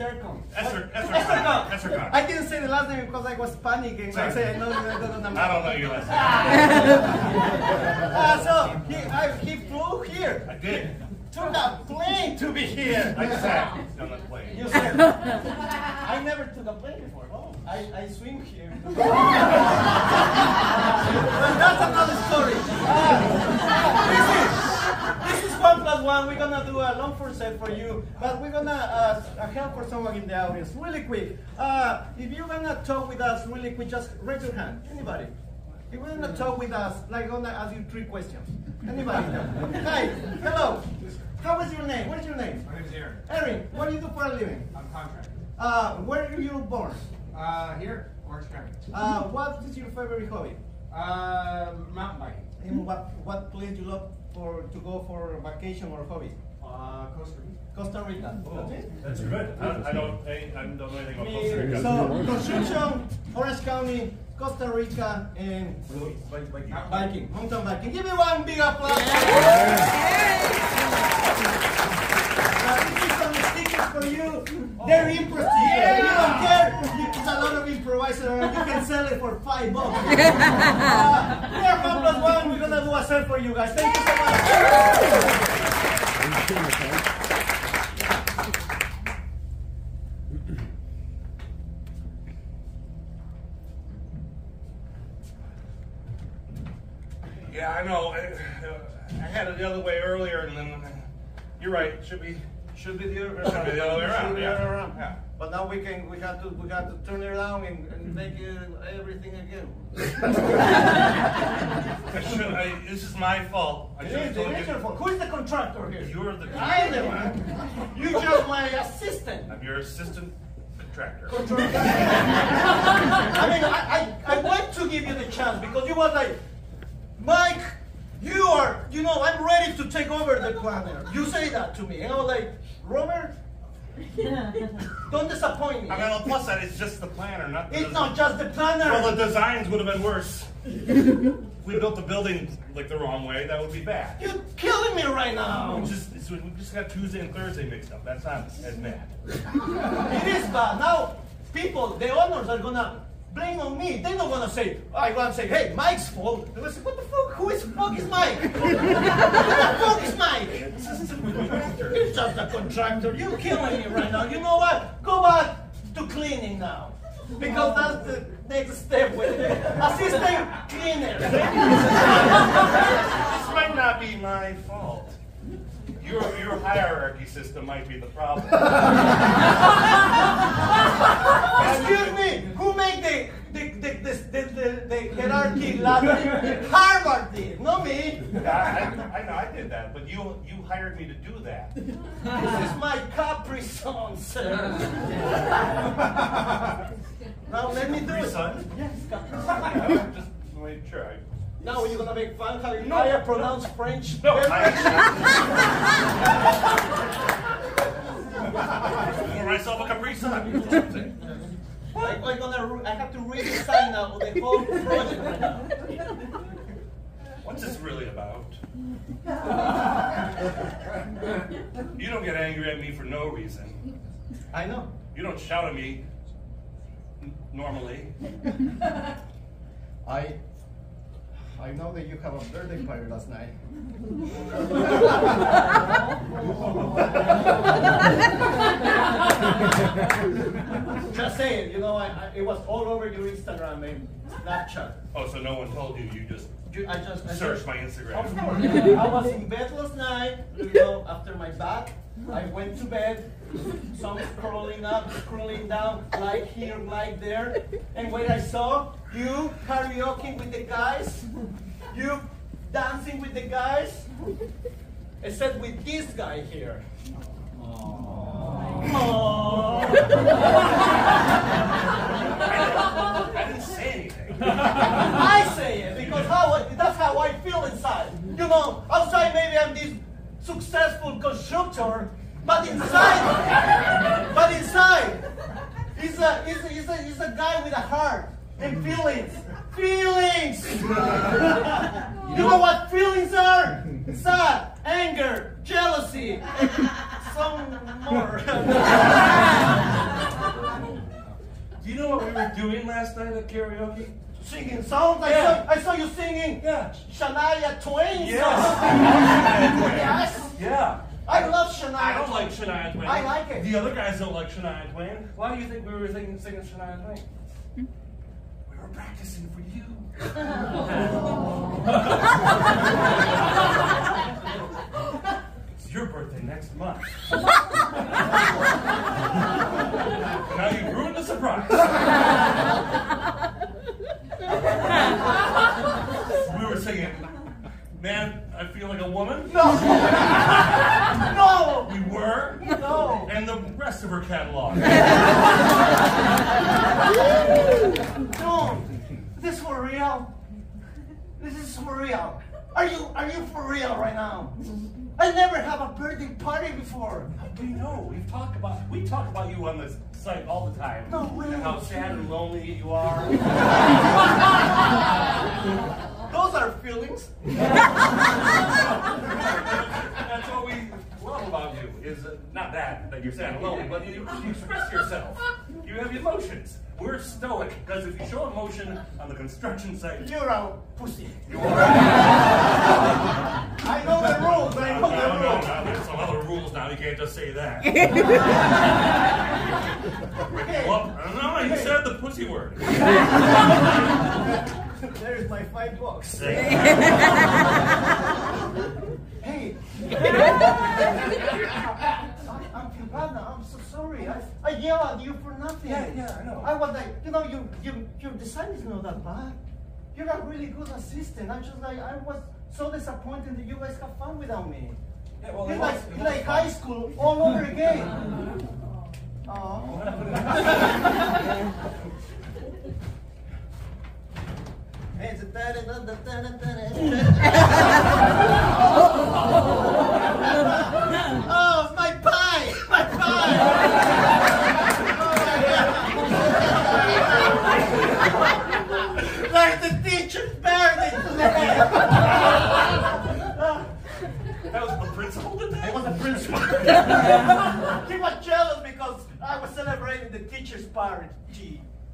Esther, Estercon. Esther, Esther. I didn't say the last name because I was panicking. I said, no, no, no, no, no. I don't know your last name. Uh, so he, I, he flew here. I did. Took a plane to be here. I sat on the plane. You said, I never took a plane before. Oh, I, I swim here. but that's another story. Uh, this, is, this is Juan Plus One. We're gonna do a long form set for you, but we're gonna uh, a help for someone in the audience really quick. Uh, if you're gonna talk with us really quick, just raise your hand. Anybody? If you're gonna talk with us, like I'm gonna ask you three questions. Anybody? Hi. Hello. How is your name? What is your name? My name is Aaron. Erin, what do you do for a living? I'm contractor. Uh, where are you born? Uh, here, Orange County. Uh, what is your favorite hobby? Uh, mountain biking. In what what place do you love for to go for vacation or hobby? Uh, Costa Rica. Costa Rica. Okay. That's good. I, I don't, I, I don't know anything about Costa Rica. So construction, Forest County, Costa Rica, and biking, biking, mountain biking. Give me one big applause. Now, this is some stickers for you. They're impressive. You don't care. You, it's a lot of. You can sell it for five bucks. Uh, we are Juan Plus One. We're gonna do a set for you guys. Thank you so much. Yeah, I know. I, I had it the other way earlier, and then you're right. It should be Should be the other, Should be the other way around, Should be the yeah. other way around. Yeah. But now we can we have to we have to turn it around and, and make it everything again. I should. I, this is my fault. I It should is, told it is your you. fault. Who is the contractor here? You're the. I am the one. You just my assistant. I'm your assistant contractor. I mean, I, I, I want to give you the chance because you was like, Mike, you are, you know, I'm ready to take over the planner. You say that to me. And I was like, Robert, don't disappoint me. I mean, on plus that it's just the planner, not the It's design. not just the planner. Well, the designs would have been worse. we built the building like the wrong way. That would be bad. You're killing me right now. We just, it's- we just got Tuesday and Thursday mixed up. That's not as bad. It is bad. Now, people, the owners are gonna blame on me. They're not gonna say, I gonna say, hey, Mike's fault. They're gonna say, what the fuck? Who is fuck is Mike? Who the fuck is Mike? You're just a contractor. You're killing me right now. You know what? Go back to cleaning now. Because that's the next step with it. Assistant cleaner. This might not be my fault. Your, your hierarchy system might be the problem. Excuse me, who made the the the the, the, the, the Harvard did, not me. I, I, I know I did that, but you you hired me to do that. This is my Capri Sun, sir. now let me do it. Sun? Yes, Capri Sun. I'm just making sure. I, Now you're gonna make fun how no. I pronounce French. no, I pour myself a Capri Sun. That's what I'm saying. I, I'm gonna. re- I have to redesign now the whole project right now. What's this really about? You don't get angry at me for no reason. I know. You don't shout at me normally. I. I know that you have a birthday party last night. Just saying, you know, I, I, it was all over your Instagram and Snapchat. Oh, so no one told you? You just You, I just I searched just- my Of Instagram. course. I was in bed last night, you know, after my bath. I went to bed, some scrolling up, scrolling down, like here, like there. And when I saw you karaoke with the guys, you dancing with the guys, except with this guy here. Aww. I didn't say anything. I say it because how I- that's how I feel inside. You know, outside maybe I'm this successful constructor, but inside, but inside, he's a he's a, he's a, he's a guy with a heart and feelings. Feelings. you know what feelings are? Sad, anger, jealousy, some more. Do you know what we were doing last night at karaoke? Singing songs? I, Yeah. saw, I saw you singing Yeah. Shania Twain Yes. Yes. Yeah. I love Shania I don't Twain. like Shania Twain. I like it. The other guys don't like Shania Twain. Why do you think we were singing, singing Shania Twain? Hmm? We were practicing for you. it's your birthday next month. now you've ruined the surprise. we were singing, Man, I feel like a woman. No. no. We were. No. And the rest of her catalog. No. This is for real. This is for real. Are you are you for real right now? I never have a birthday party before. We know. We've talked about we talk about you on this site all the time. No way. And how sad and lonely you are. Those are feelings. That's what we love about you. Is uh, not that that you're sad and lonely, but you, you express yourself. You have emotions. We're stoic because if you show emotion on the construction site, You're a pussy. you are. I know the rules. I know no, the no, rules. no. There's some other rules now. You can't just say that. Okay. Well, no, you said the pussy word. There's my five bucks. Hey. I'm Cubana. I'm so sorry. I, I yell at you for nothing. Yeah, yeah, I know. I was like, you know, you, you, your design is not that bad. You're a really good assistant. I just like, I was so disappointed that you guys have fun without me. Yeah, well, it it's was- like, it was like high school all over again. Oh. It's a da- da- da- da- da- da- Oh, my pie! My pie! Oh, my God. like the teacher's birthday today! That was the principal did I that? was a he was jealous because I was celebrating the teacher's party.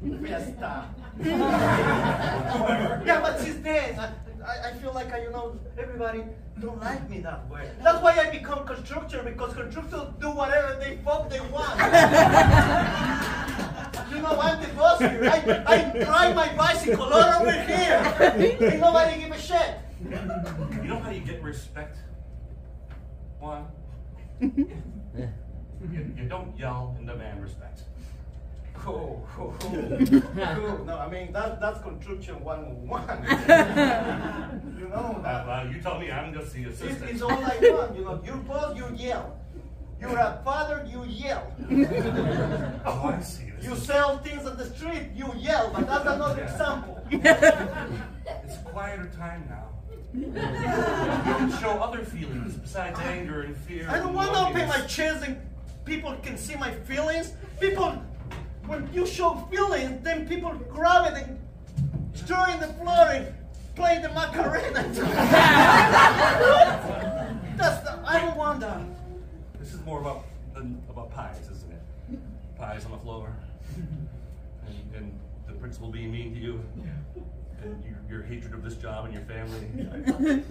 Fiesta. yeah, but since then, I, I, feel like I, you know, everybody don't like me that way. That's why I become constructor because constructors do whatever they fuck they want. you know, I'm the boss here. I, I drive my bicycle all over here. nobody give a shit. You know how you get respect? One, you, you don't yell and demand respect. Cool, cool, cool. cool. No, I mean that that's construction 101. you know Uh, that. well, you tell me, I'm just the It's, assistant. it's all I want. You know, you're boss, you yell. You're a father, you yell. oh, I see. This You sell things on the street, you yell. But that's another example. It's quieter time now. You can show other feelings besides anger and fear. I don't want to open my loneliness. chest and people can see my feelings. People, when you show feelings, then people grab it and throw it in the floor and play the Macarena. That's the, I don't want that. This is more about than about pies, isn't it? Pies on the floor, and, and the principal being mean to you, and your, your hatred of this job and your family.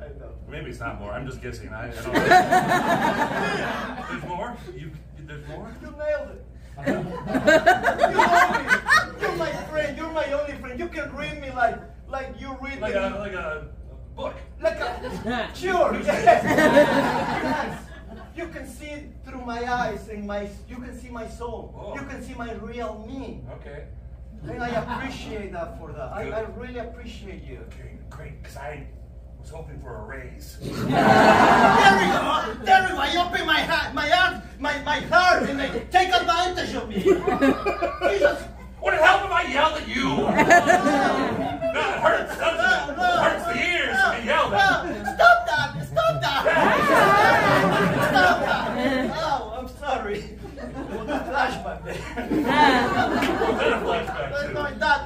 I know. Maybe it's not more. I'm just guessing. I, I don't. There's more. You. There's more. You nailed it. you know me. You're my friend. You're my only friend. You can read me like like you read Like me. a like a book. Like a sure. Yes. yes. You can see through my eyes and my you can see my soul. Oh. You can see my real me. Okay. And I appreciate that for that. I, I really appreciate you. Okay. Great. Because I was hoping for a raise. There we go. There we go. I open my heart, my heart, my, my heart, and they take advantage of me. Jesus. Would it help if I yelled at you? no, it hurts, doesn't it? It hurts the ears to be yelled at. No, stop that! Stop that! Stop that! Oh, I'm sorry. Flashback there. Was that a flashback But too?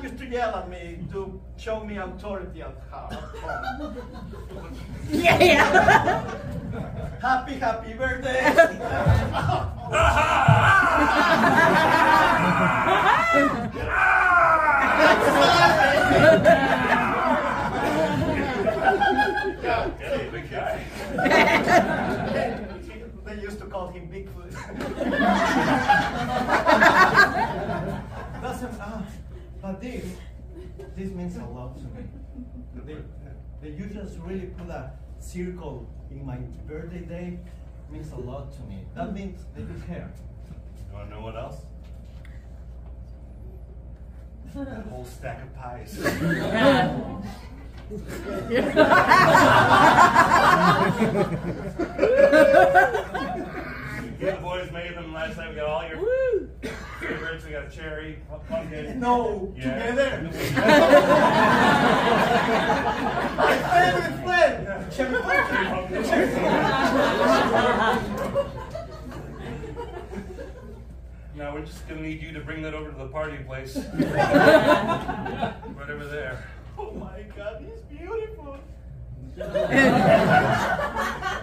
Used to yell at me to show me authority at ho- home. Yeah, yeah. Happy, happy birthday! Hey, big guy. They used to call him Bigfoot. Doesn't, but this, this means a lot to me. They, they, you just really put a circle in my birthday day means a lot to me. That means that you care. You wanna know what else? That whole stack of pies. You the boys made them last night. We got all your favorites. We got cherry, pu- pumpkin. No, Yeah. together. my favorite friend, Cherry Pumpkin. Now we're just gonna need you to bring that over to the party place. right over there. Oh my God, he's beautiful.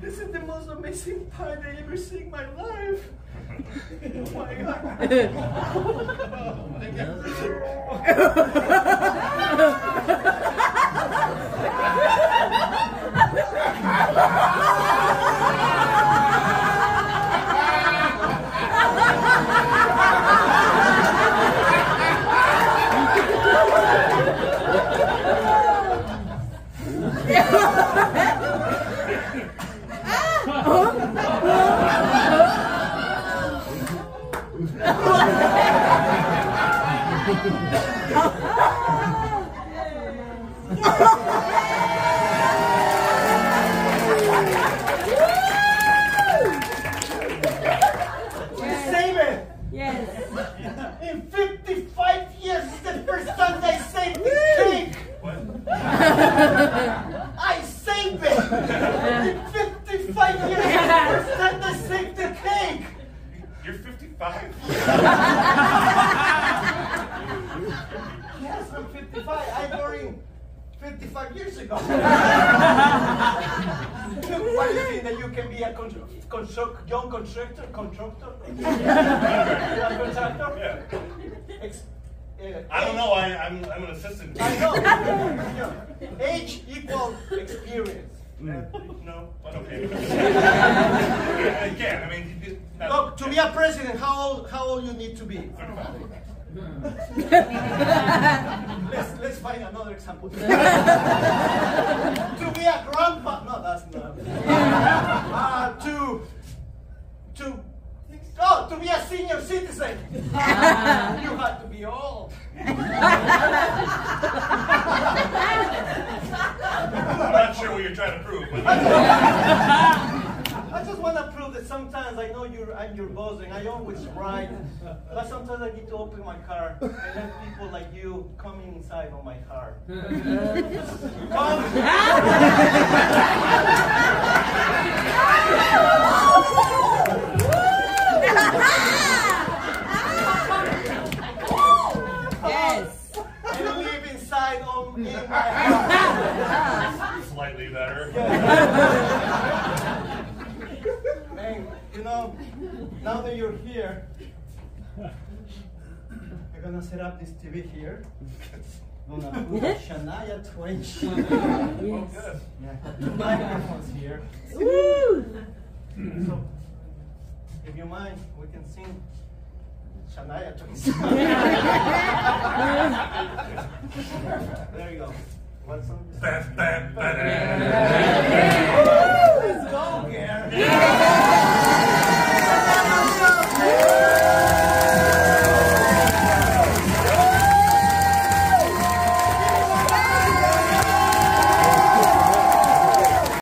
this is beautiful. This is the most amazing pie I ever seen in my life. Oh my God. Oh my God. Ex- uh, I don't know. I, I'm, I'm an assistant. I know. Yeah. Age equals experience. No, but okay. Again, I mean, you did- no. Look, to be a president, how old how old you need to be? Let's let's find another example. to be a grandpa, no, that's not. Uh, to to oh, to be a senior citizen, ah. you have to be old. I'm not sure what you're trying to prove, but I just want to prove that sometimes I know you're I'm your boss and I always right, but sometimes I need to open my car and let people like you come inside of my car. Come. Yes. You live inside on in my house. slightly better. Man, you know, now that you're here, I'm gonna set up this TV here. Gonna put a Shania Twain sheet. Oh, good. Yeah, two microphones here. Woo! So, if you mind, we can sing Shania Twain. there you go. What song? Let's go, Gary.